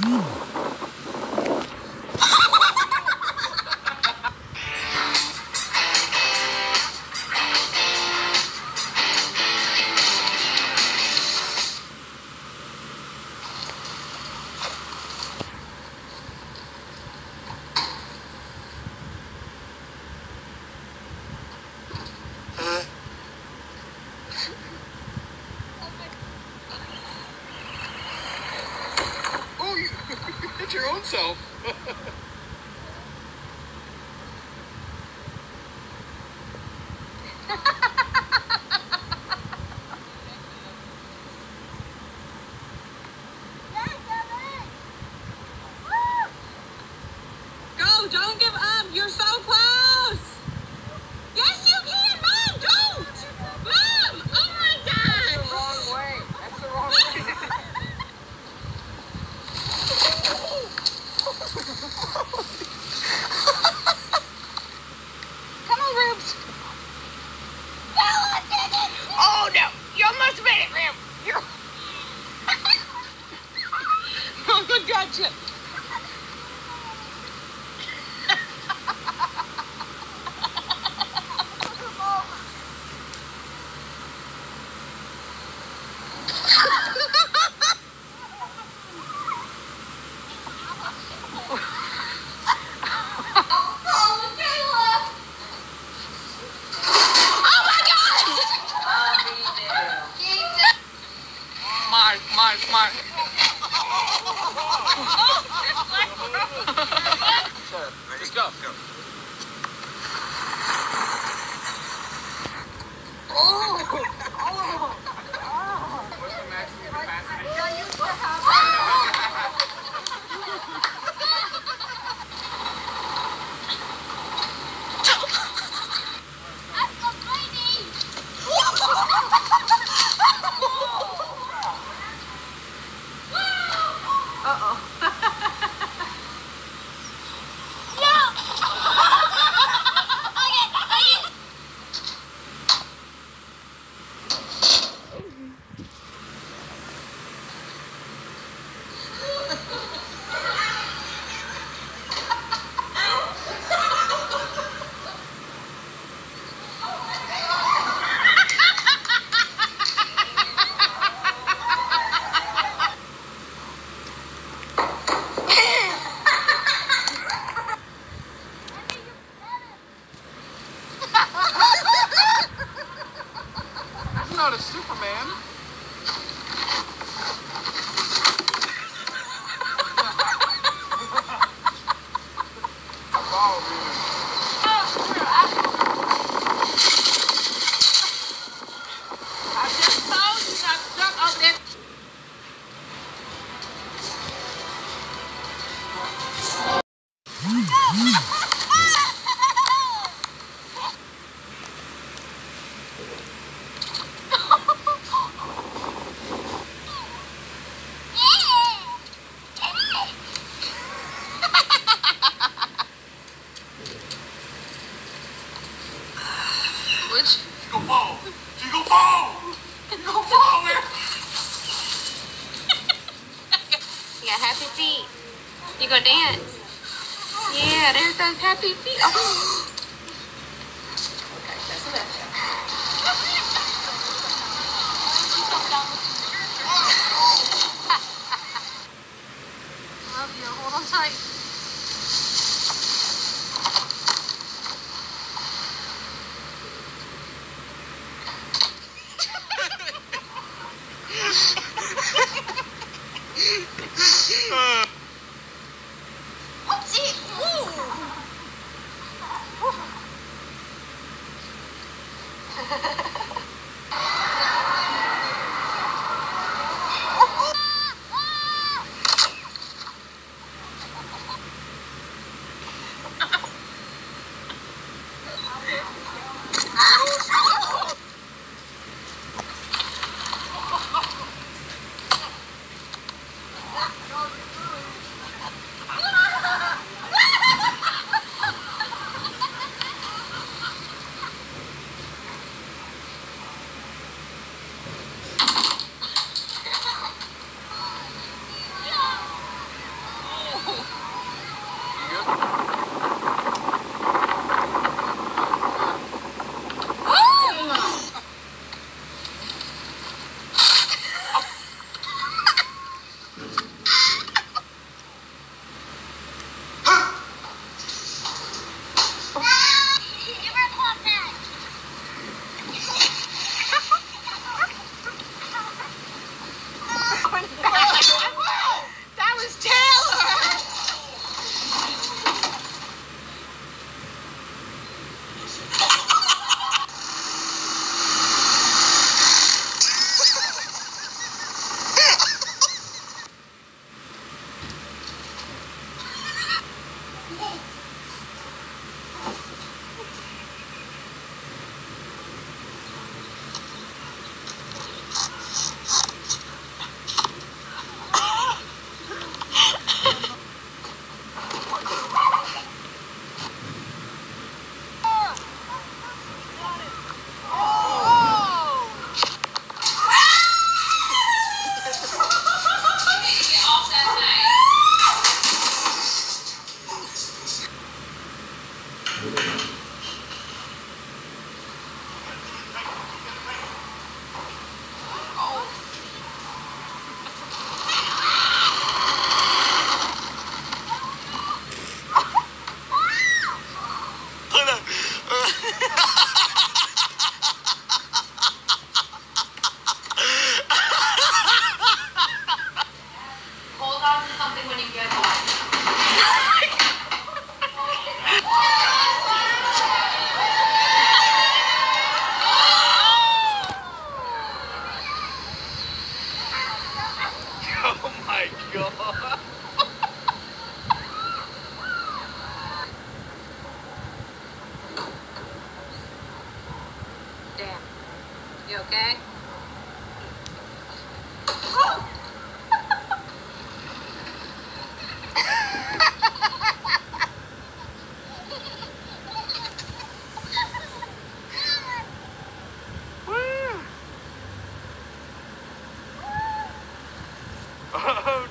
Mm-hmm. hope so. Go, don't get Oh! You got happy feet. You go dance? Yeah, there's those happy feet. Oh. Love you. Hold on tight. Oh my god. Oh